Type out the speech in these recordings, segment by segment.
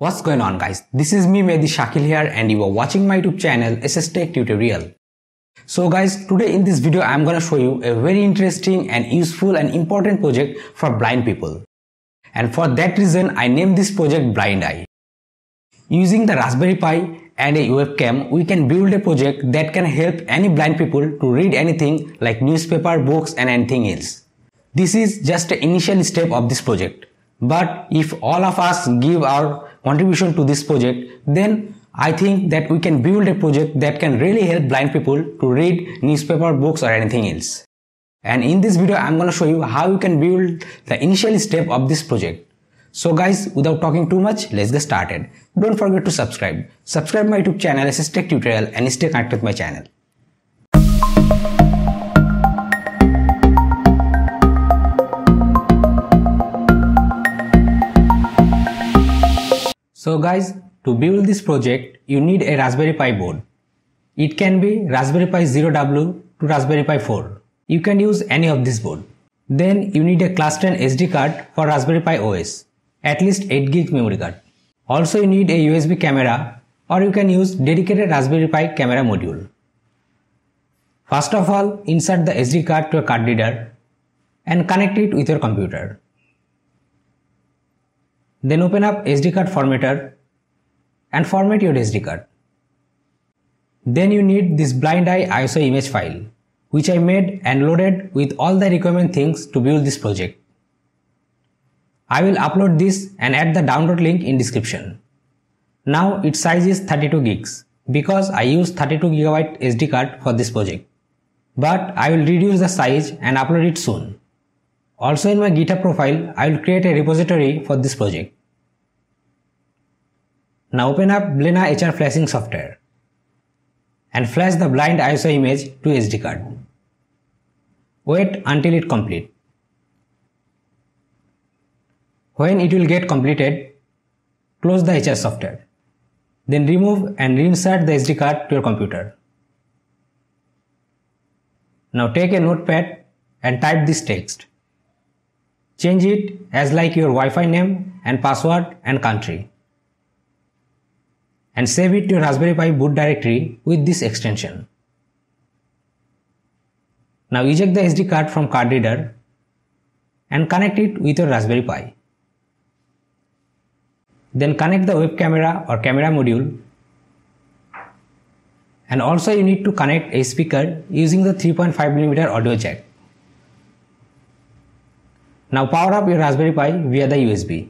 What's going on guys? This is me Mehedi Shakeel here and you are watching my YouTube channel SSTec Tutorial. So guys, today in this video I am gonna show you a very interesting and useful and important project for blind people. And for that reason I named this project Blind Eye. Using the Raspberry Pi and a webcam, we can build a project that can help any blind people to read anything like newspaper, books and anything else. This is just the initial step of this project. But if all of us give our contribution to this project, then I think that we can build a project that can really help blind people to read newspaper, books or anything else. And in this video, I'm gonna show you how you can build the initial step of this project. So guys, without talking too much, let's get started. Don't forget to subscribe. Subscribe my YouTube channel SSTec Tutorial and stay connected with my channel. So guys, to build this project, you need a Raspberry Pi board. It can be Raspberry Pi 0W to Raspberry Pi 4. You can use any of this board. Then you need a class 10 SD card for Raspberry Pi OS, at least 8 gig memory card. Also you need a USB camera or you can use dedicated Raspberry Pi camera module. First of all, insert the SD card to a card reader and connect it with your computer. Then open up SD card formatter and format your SD card. Then you need this blind eye ISO image file which I made and loaded with all the requirement things to build this project. I will upload this and add the download link in description. Now its size is 32 gigs because I use 32 GB SD card for this project. But I will reduce the size and upload it soon. Also in my GitHub profile, I will create a repository for this project. Now open up balenaEtcher flashing software and flash the blind ISO image to SD card. Wait until it complete. When it will get completed, close the HR software. Then remove and reinsert the SD card to your computer. Now take a notepad and type this text. Change it as like your Wi-Fi name and password and country. And save it to your Raspberry Pi boot directory with this extension. Now eject the SD card from card reader and connect it with your Raspberry Pi. Then connect the web camera or camera module and also you need to connect a speaker using the 3.5mm audio jack. Now power up your Raspberry Pi via the USB.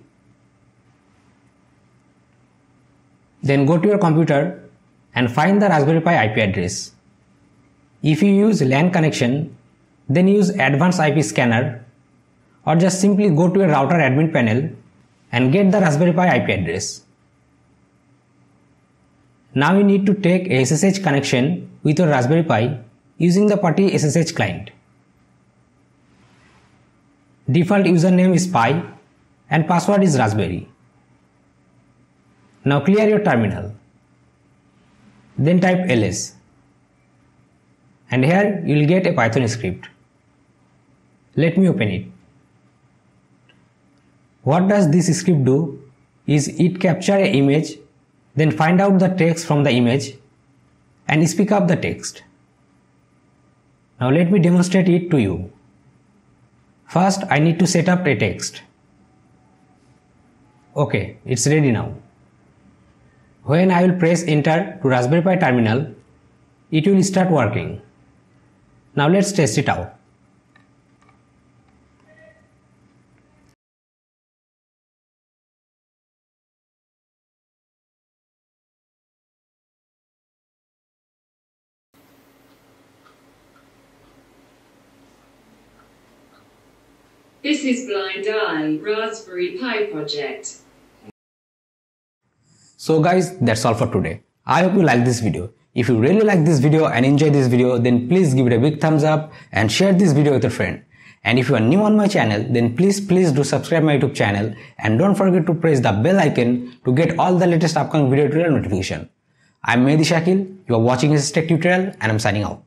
Then go to your computer and find the Raspberry Pi IP address. If you use LAN connection, then use advanced IP scanner or just simply go to your router admin panel and get the Raspberry Pi IP address. Now you need to take a SSH connection with your Raspberry Pi using the PuTTY SSH client. Default username is Pi and password is Raspberry. Now clear your terminal. Then type ls. And here you will get a Python script. Let me open it. What does this script do is it capture an image then find out the text from the image and speak up the text. Now let me demonstrate it to you. First, I need to set up a text. Okay, it's ready now. When I will press enter to Raspberry Pi terminal, it will start working. Now let's test it out. This is Blind Eye Raspberry Pi project. So guys, that's all for today. I hope you like this video. If you really like this video and enjoy this video, then please give it a big thumbs up and share this video with a friend. And if you are new on my channel, then please please do subscribe my YouTube channel and don't forget to press the bell icon to get all the latest upcoming video tutorial notification. I'm Mehedi Shakeel, you are watching this tech tutorial and I'm signing out.